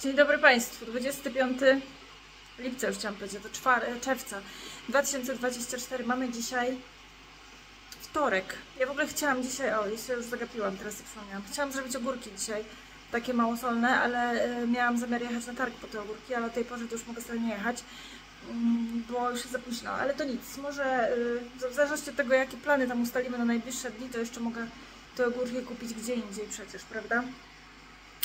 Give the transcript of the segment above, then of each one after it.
Dzień dobry Państwu, 25 lipca już chciałam powiedzieć, to czwar- czerwca 2024. Mamy dzisiaj wtorek. Ja w ogóle chciałam dzisiaj, o, ja się już zagapiłam, teraz sobie przypomniałam. Chciałam zrobić ogórki dzisiaj, takie małosolne, ale y, miałam zamiar jechać na targ po te ogórki, ale o tej porze to już mogę sobie nie jechać, mm, bo już jest za późno. Ale to nic, może y, w zależności od tego, jakie plany tam ustalimy na najbliższe dni, to jeszcze mogę te ogórki kupić gdzie indziej przecież, prawda?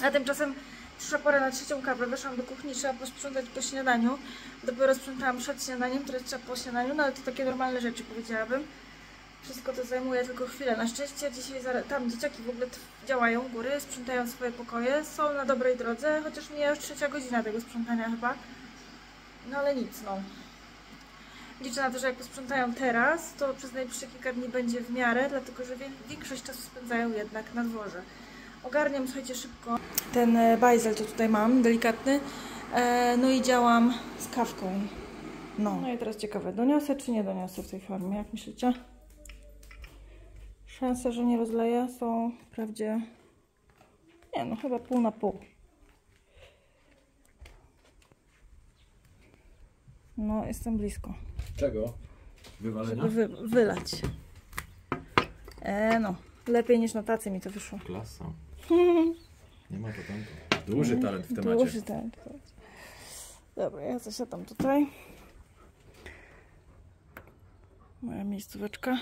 A tymczasem przyszła pora na trzecią kawę, weszłam do kuchni, trzeba posprzątać po śniadaniu. Dopiero sprzątałam przed śniadaniem, teraz trzeba po śniadaniu, no ale to takie normalne rzeczy powiedziałabym. Wszystko to zajmuje tylko chwilę. Na szczęście dzisiaj tam dzieciaki w ogóle działają, góry, sprzątają swoje pokoje, są na dobrej drodze, chociaż mija już trzecia godzina tego sprzątania chyba. No ale nic, no. Liczę na to, że jak posprzątają teraz, to przez najbliższe kilka dni będzie w miarę, dlatego że większość czasu spędzają jednak na dworze. Ogarniam, słuchajcie, szybko. Ten e, bajzel to tutaj mam, delikatny. E, no i działam z kawką. No. no i teraz ciekawe, doniosę czy nie doniosę w tej formie, jak myślicie? Szanse, że nie rozleję są wprawdzie... Nie no, chyba pół na pół. No, jestem blisko, Czego? Wywalenia? wy, wylać. E, no, lepiej niż na tacy mi to wyszło. Klasa. Nie ma patentu. Duży talent w temacie. Duży talent. tak. Dobra, ja zasiadam tutaj. Moja miejscóweczka.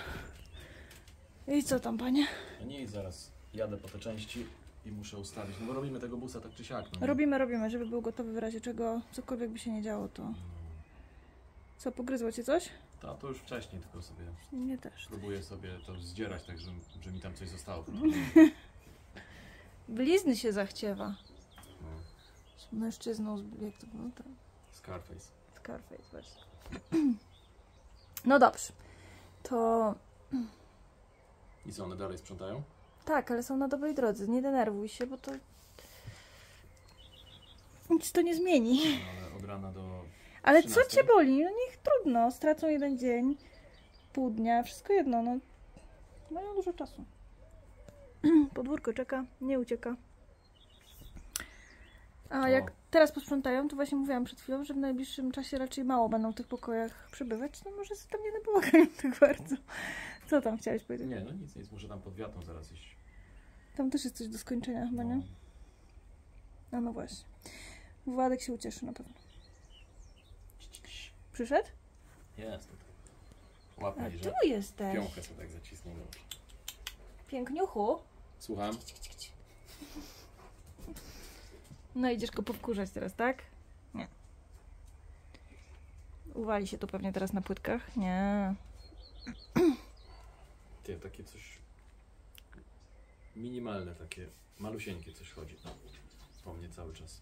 I co tam, panie? No nie, zaraz jadę po te części i muszę ustawić. No bo robimy tego busa tak czy siak. No. nie? Robimy, robimy, żeby był gotowy w razie czego, cokolwiek by się nie działo, to... Co, pogryzło cię coś? Ta, to już wcześniej, tylko sobie Mnie też. próbuję sobie to zdzierać, tak że, że mi tam coś zostało. Blizny się zachciewa. No. Mężczyzną, z... jak to? To... Scarface. Scarface, właśnie. No dobrze. To... I co, one dalej sprzątają? Tak, ale są na dobrej drodze. Nie denerwuj się, bo to... Nic to nie zmieni. No, ale od rana do... Ale co 13? cię boli? No niech trudno. Stracą jeden dzień, pół dnia, wszystko jedno. No. Mają dużo czasu. Podwórko czeka, nie ucieka. A jak teraz posprzątają, to właśnie mówiłam przed chwilą, że w najbliższym czasie raczej mało będą w tych pokojach przebywać. No może sobie tam nie pomagają tak bardzo. Co tam chciałeś powiedzieć? Nie, no nic, nic, muszę tam pod wiatą zaraz iść. Tam też jest coś do skończenia chyba, nie? No. A no właśnie. Władek się ucieszy na pewno. Przyszedł? Jest tutaj. A Łapaj, że tu jesteś. piąchę sobie tak zacisnął. no. Piękniuchu. Słucham? No idziesz go powkurzać teraz, tak? Nie. Uwali się tu pewnie teraz na płytkach? Nie. Ty, takie coś minimalne, takie malusieńkie coś chodzi po mnie cały czas.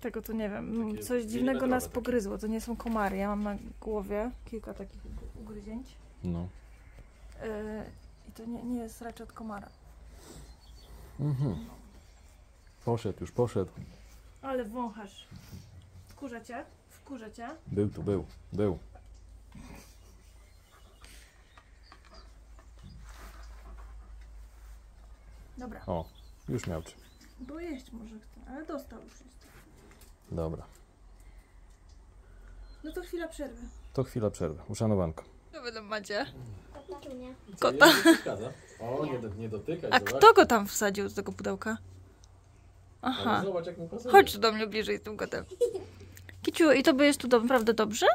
Tego to nie wiem. Takie Coś dziwnego nas takie. pogryzło. To nie są komary. Ja mam na głowie kilka takich ugryzięć. No. Yy, I to nie, nie jest raczej od komara. Mhm. Poszedł, już poszedł. Ale wąchasz. Wkurza cię? Wkurza cię? Był tu, był, był. Dobra. O, już miał czy. Bo jeść może chce, ale dostał już jest. Dobra. No to chwila przerwy. To chwila przerwy. Uszanowanko. Co wy tam macie? Kota. O, nie, do, nie dotykaj, A kto go tam wsadził do tego pudełka? Aha. zobacz jak mu pasuje. Chodź tu do mnie bliżej z tym kotem. Kiciu, i tobie jest tu naprawdę dobrze?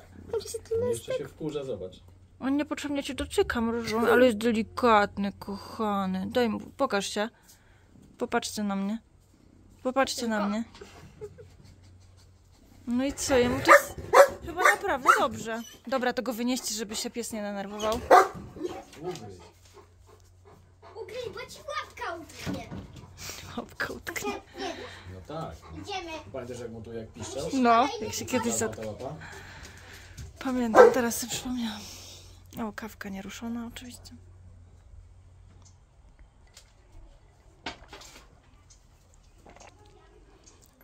Jeszcze się wkurza, zobacz. On niepotrzebnie cię dotykam, różą, ale jest delikatny, kochany. Daj mu, pokaż się. Popatrzcie na mnie. Popatrzcie na mnie. No i co, jemu to jest chyba naprawdę dobrze. Dobra, to go wynieście, żeby się pies nie denerwował. Ugryź. Ugryź, bo ci łapka utknie. Łapka utknie. No tak. Idziemy. Pamiętasz jak mu tu jak piszczał? No, jak się kiedyś łapa? Pamiętam, teraz sobie przypomniałam. O, kawka nieruszona oczywiście.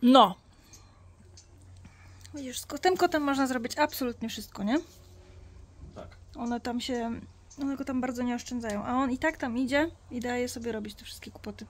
No. Widzisz, z tym kotem można zrobić absolutnie wszystko, nie? Tak. One tam się, one go tam bardzo nie oszczędzają, a on i tak tam idzie i daje sobie robić te wszystkie kłopoty.